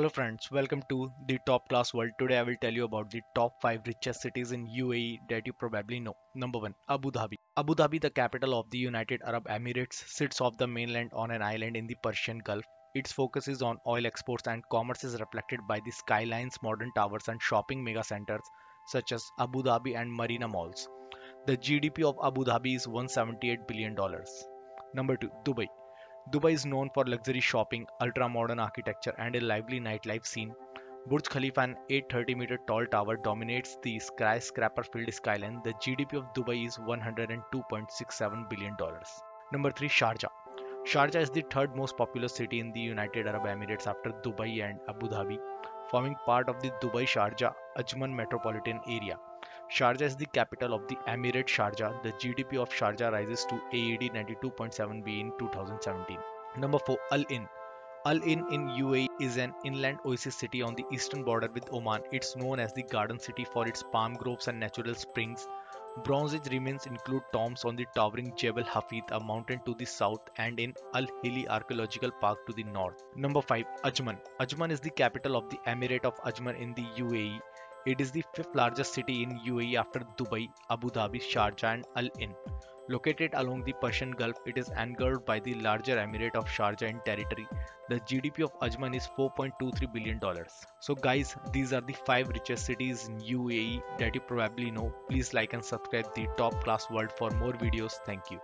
Hello friends, welcome to the Top Class World. Today I will tell you about the top 5 richest cities in UAE that you probably know. Number 1, Abu Dhabi. Abu Dhabi, the capital of the United Arab Emirates, sits off the mainland on an island in the Persian Gulf. Its focus is on oil exports and commerce is reflected by the skylines, modern towers and shopping mega centers such as Abu Dhabi and Marina Malls. The GDP of Abu Dhabi is 178 billion dollars. Number 2, Dubai. Dubai is known for luxury shopping, ultra modern architecture, and a lively nightlife scene. Burj Khalifa, an 830 meter tall tower, dominates the skyscraper filled skyline. The GDP of Dubai is $102.67 billion. Number 3 Sharjah. Sharjah is the third most populous city in the United Arab Emirates after Dubai and Abu Dhabi, forming part of the Dubai Sharjah Ajman metropolitan area. Sharjah is the capital of the Emirate Sharjah. The GDP of Sharjah rises to AED 92.7 B in 2017. Number 4 Al Ain. Al Ain in UAE is an inland oasis city on the eastern border with Oman. It's known as the Garden City for its palm groves and natural springs. Bronze Age remains include tombs on the towering Jebel Hafeet, a mountain to the south, and in Al Hili Archaeological Park to the north. Number 5 Ajman. Ajman is the capital of the Emirate of Ajman in the UAE. It is the fifth largest city in UAE after Dubai, Abu Dhabi, Sharjah and Al Ain. Located along the Persian Gulf, it is anchored by the larger emirate of Sharjah in territory. The GDP of Ajman is 4.23 billion dollars. So guys, these are the 5 richest cities in UAE that you probably know. Please like and subscribe the Top Class World for more videos. Thank you.